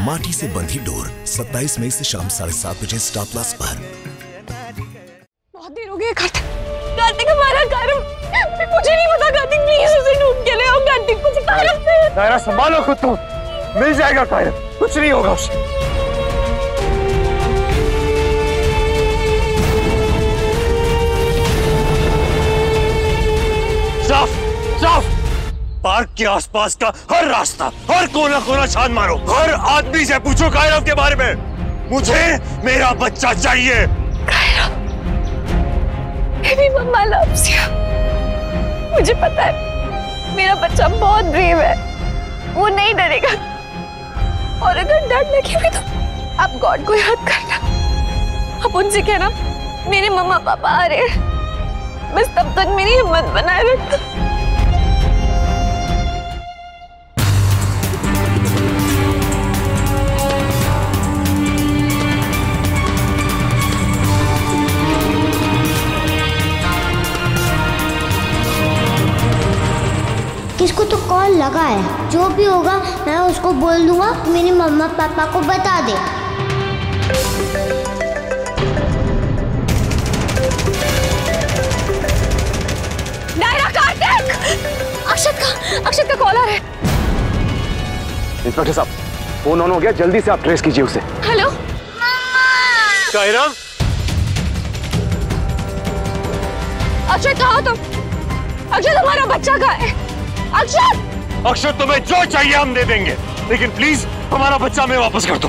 माटी से बंधी डोर 27 मई से शाम साढ़े सात बजे स्टार प्लस पर। बहुत देर हो गई कार्तिक। हमारा कारम मुझे नहीं पता कार्तिक प्लीज़ उसे ढूंढ के ले आओ कार्तिक। मुझे कारम से नायरा संभालो खुद तो। मिल जाएगा कायम कुछ नहीं होगा उसे। पार्क के आसपास का हर रास्ता, हर कोना कोना छान मारो। हर आदमी से पूछो कायरव के बारे में। मुझे मेरा बच्चा चाहिए। मुझे पता है, मेरा बच्चा बहुत ब्रेव है। वो नहीं डरेगा। और अगर डर लगे भी तो आप गॉड को याद करना। आप उनसे कहना, मेरे मम्मा पापा आ रहे हैं। बस तब तक मेरी हिम्मत बनाए रखना। लगा है। जो भी होगा मैं उसको बोल दूँगा मेरे मम्मा पापा को बता दे। अक्षत का अक्षत का कॉल आ रहा है। इंस्पेक्टर साहब फ़ोन ऑन हो गया जल्दी से आप ट्रेस कीजिए उसे। हेलो? कायरव अक्षत कहाँ हो तुम? अक्षत हमारा बच्चा कहाँ है? अक्षत! अक्षर तुम्हें जो चाहिए हम दे देंगे। लेकिन प्लीज़ हमारा बच्चा मैं वापस कर दो।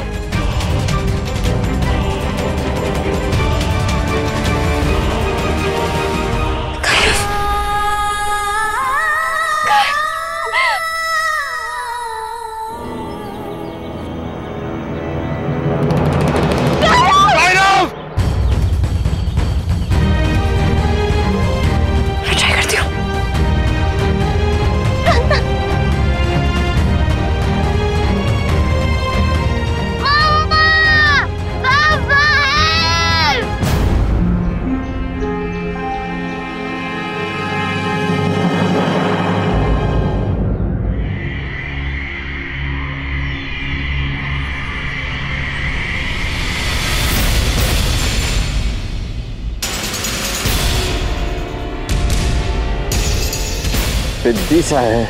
सिद्धि सा है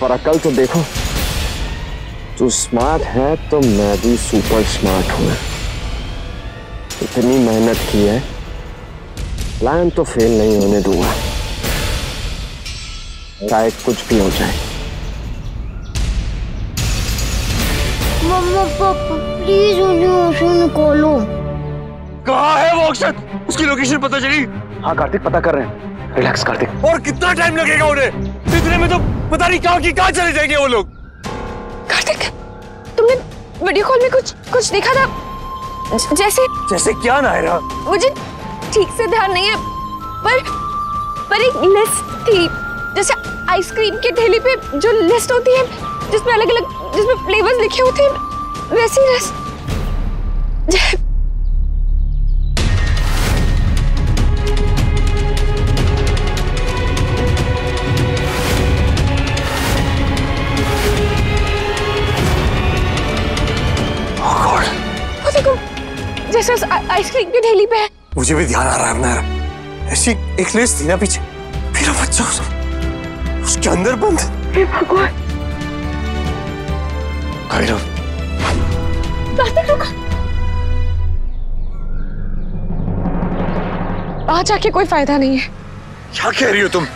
पर अकल तो देखो। तू स्मार्ट है तो मैं भी सुपर स्मार्ट हूँ। इतनी मेहनत की है। प्लान तो फेल नहीं होने दूँगा। चाहे कुछ भी हो जाए। मम्मा पापा प्लीज़ मुझे निकालो कहा है वो अक्षत? उसकी लोकेशन पता चली। हाँ कार्तिक पता कर रहे हैं। रिलैक्स कार्तिक और कितना टाइम लगेगा उन्हें? इतने में तो पता नहीं कहाँ की कहाँ चले जाएँगे वो लोग। कार्तिक तुमने वीडियो कॉल में कुछ कुछ देखा था? ज- जैसे जैसे क्या नायरा मुझे ठीक से ध्यान नहीं है पर पर एक लिस्ट थी जैसे आइसक्रीम की ठेली पे जो लिस्ट होती है जिसमें अलग अलग जिसमें फ्लेवर्स लिखे होते हैं वैसी लिस्ट देखो जैसे आइसक्रीम की ठेली पे है। मुझे भी ध्यान आ रहा है नायरा ऐसी एक लिस्ट थी ना पीछे। मेरा बच्चा उस- उसके अंदर बंद। रुको आज आके कोई फ़ायदा नहीं है। क्या कह रही हो तुम?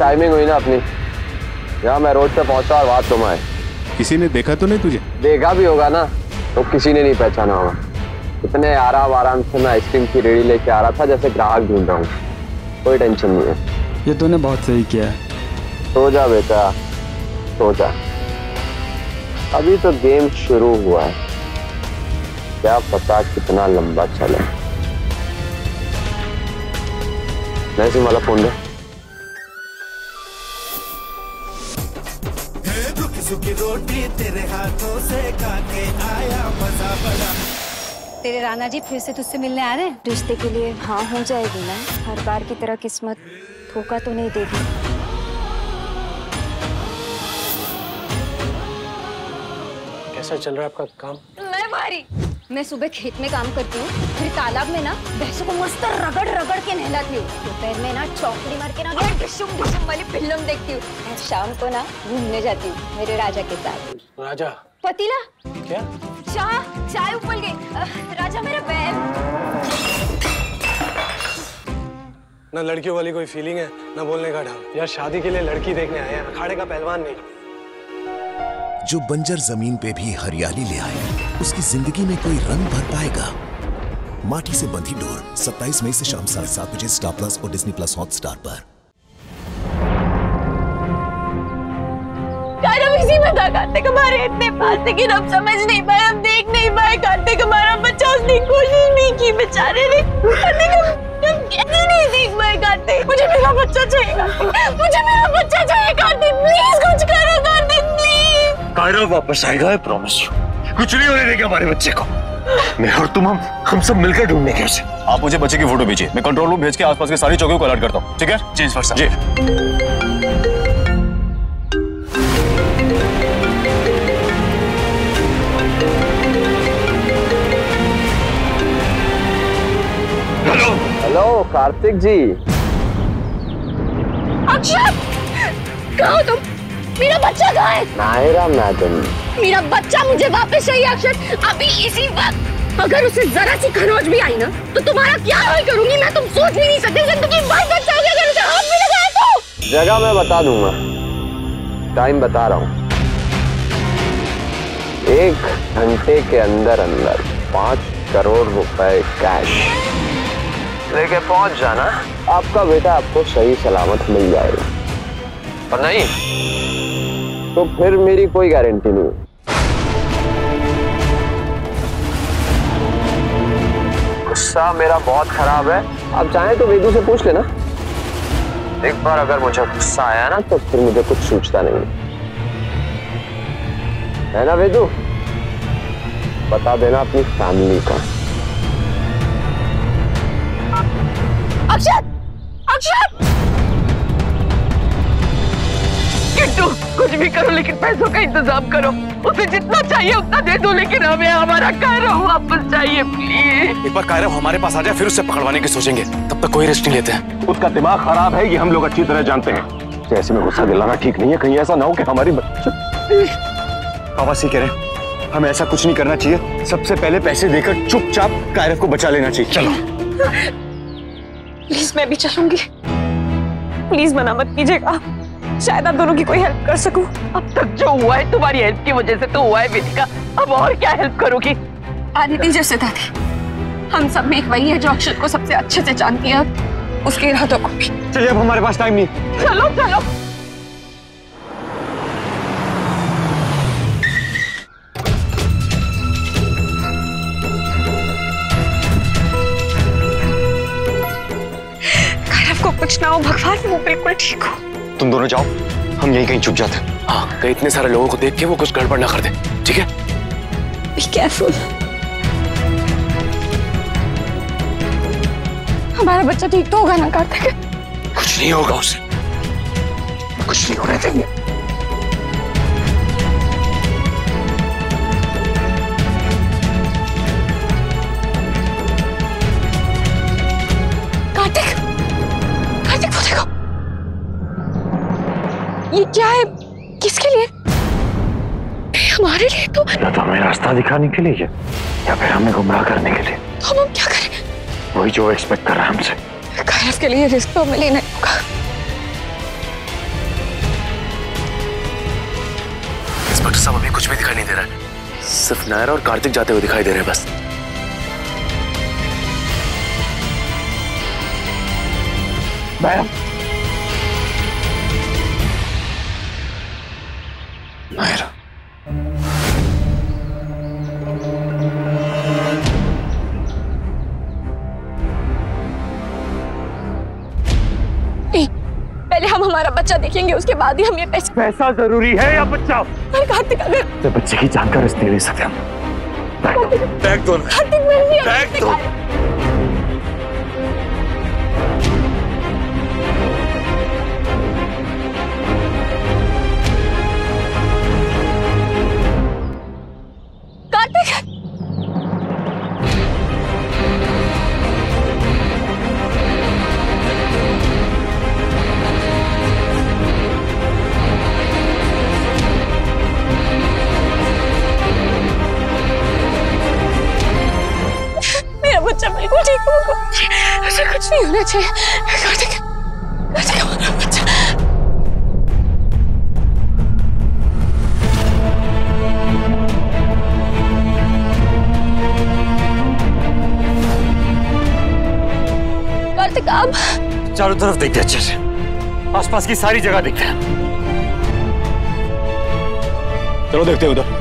टाइमिंग हुई ना अपनी। यहाँ मैं रोड पे पहुँचा और वहाँ तुम आए। किसी ने देखा तो नहीं तुझे? देखा भी होगा ना तो किसी ने नहीं पहचाना होगा। इतने आराम आराम से मैं आइसक्रीम की रेडी लेके आ रहा था जैसे ग्राहक ढूंढ रहा हूँ। कोई टेंशन नहीं है। ये तूने बहुत सही किया है। सो जा बेटा सो जा। अभी तो गेम शुरू हुआ है। क्या पता कितना लंबा चले। नहीं सिम वाला फ़ोन दे। तेरे हाथों से खाके आया मज़ा बड़ा। तेरे राना जी फिर से तुझसे मिलने आ रहे हैं? रिश्ते के लिए हाँ हो जाएगी ना। हर बार की तरह किस्मत धोखा तो नहीं देगी। कैसा चल रहा है आपका काम? मैं मारी मैं सुबह खेत में काम करती हूँ फिर तालाब में ना भैंसों को मस्त रगड़ रगड़ के नहलाती हूँ। दोपहर में ना चौकड़ी मार के ना मैं डिशुम डिशुम वाली फ़िल्म देखती हूँ। और शाम को ना घूमने जाती हूँ मेरे राजा के साथ। राजा। पतीला। क्या? चाय चाय उबल गई। राजा मेरा बैल। ना लड़कियों वाली कोई फीलिंग है ना बोलने का ढंग। यार शादी के लिए लड़की देखने आए हैं अखाड़े का पहलवान नहीं। जो बंजर ज़मीन पे भी हरियाली ले आए। उसकी ज़िंदगी में कोई रंग भर पाएगा। माटी से बंधी डोर 27 मई से शाम साढ़े सात बजे स्टार प्लस और डिज्नी प्लस हॉटस्टार पर। इसी में था, कार्तिक कायरा वापस आएगा आई प्रॉमिस यू कुछ नहीं होने देगा हमारे बच्चे को। मैं और तुम हम हम सब मिलकर ढूंढेंगे उसे। आप मुझे बच्चे की फ़ोटो भेजिए। मैं कंट्रोल रूम भेज के आसपास के सारी चौकियों को अलर्ट करता हूँ। ठीक है? जी सर जी। हेलो हेलो कार्तिक जी अक्षर कहाँ तुम? मेरा बच्चा कहाँ है? नायरा मैडम। मेरा बच्चा मुझे वापस चाहिए अक्षर। अभी इसी वक्त। अगर उसे जरा सी खरोच भी आई ना तो तुम्हारा क्या हाल करूँगी? मैं तुम सोच भी नहीं सकते ज़िंदगी भर बच्चा हो अगर उसे हाथ भी लगाया तो। जगह मैं बता दूँगा। टाइम बता रहा हूँ। एक घंटे के अंदर अंदर पाँच करोड़ रुपए कैश लेके पहुँच जाना। आपका बेटा आपको सही सलामत मिल जाएगा। और नहीं तो फिर मेरी कोई गारंटी नहीं गुस्सा मेरा बहुत खराब है। आप चाहें तो वेदू से पूछ लेना। एक बार अगर मुझे गुस्सा आया ना तो फिर मुझे कुछ सोचता नहीं। है ना वेदू? बता देना अपनी फैमिली का। अक्षर कुछ भी करो लेकिन पैसों का इंतज़ाम करो। उसे जितना चाहिए उतना दे दो लेकिन हमें हमारा घर वापस चाहिए प्लीज़ एक बार कायरा हमारे पास आ जाए फिर उससे पकड़वाने की सोचेंगे। तब तक कोई रिस्क नहीं लेते हैं। उसका दिमाग खराब है ये हम लोग अच्छी तरह जानते हैं। तो ऐसे में गुस्सा दिलाना ठीक नहीं है कहीं ऐसा ना हो कि हमारी आवासी कह रहे हमें ऐसा कुछ नहीं करना चाहिए। सबसे पहले पैसे देकर चुपचाप कायरव को बचा लेना चाहिए। चलो। प्लीज़ मैं भी चलूँगी। प्लीज़ मना मत कीजिएगा। शायद आप दोनों की कोई हेल्प कर सकूँ। अब तक जो हुआ है तुम्हारी हेल्प की वजह से तो हुआ है वेदिका अब और क्या हेल्प करोगी? आदित्य जैसे दादी हम सब में एक वही है जो अक्षर को सबसे अच्छे से जानती है उसके इरादों को भी। चलिए अब हमारे पास टाइम नहीं। चलो चलो। को कुछ ना हो भगवान वो बिल्कुल ठीक हो। तुम दोनों जाओ। हम यहीं कहीं छुप जाते हैं। हाँ कहीं इतने सारे लोगों को देख के वो कुछ गड़बड़ ना कर दे। ठीक है? बी केयरफुल हमारा बच्चा ठीक तो होगा ना कार्तिक? कुछ नहीं होगा उसे। कुछ नहीं होने देंगे। ये क्या है? किसके लिए? हमारे लिए तो या तो हमें रास्ता दिखाने के लिए या फिर हमें गुमराह करने के लिए। तो हम क्या करें? वही जो एक्सपेक्ट कर रहा है हमसे। कैरव के लिए रिस्क तो हमें लेना होगा। इंस्पेक्टर साहब अभी कुछ भी दिखाई नहीं दे रहा है। सिर्फ़ नायरा और कार्तिक जाते हुए दिखाई दे रहे हैं बस। Madam Nayra. पहले हम हमारा बच्चा देखेंगे उसके बाद ही हम ये पैसा पैसा ज़रूरी है या बच्चा? अरे कार्तिक अगर तो बच्चे की जानकारी का ले सकते हम बैग दो तो बैग दो। बैग दो तो- नहीं होना चाहिए आप चारों तरफ़ देखते अच्छे से। आसपास की सारी जगह देखते हैं। चलो देखते हैं उधर।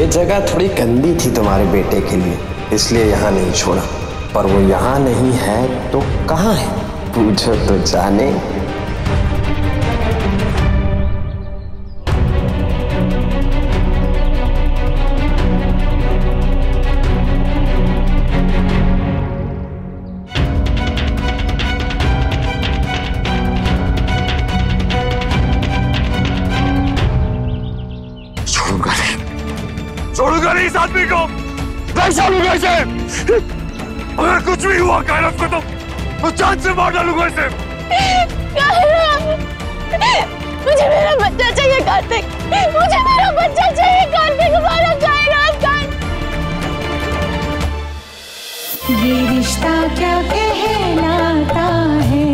ये जगह थोड़ी गंदी थी तुम्हारे बेटे के लिए, इसलिए यहाँ नहीं छोड़ा। पर वो यहाँ नहीं है तो कहाँ है? पूछो तो जाने। आदमी को नहीं छोड़ूँगा इसे अगर कुछ भी हुआ कायरफ को तो तो जान से मार डालूँगा इसे मुझे मेरा बच्चा चाहिए कार्तिक। मुझे मेरा बच्चा चाहिए कार्तिक हमारा कायनात का ये रिश्ता क्या कहलाता है?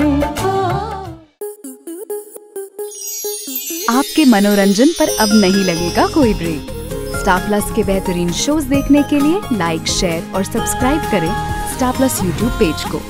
आपके मनोरंजन पर अब नहीं लगेगा कोई ब्रेक स्टार प्लस के बेहतरीन शोज़ देखने के लिए लाइक शेयर और सब्सक्राइब करें स्टार प्लस यूट्यूब पेज को।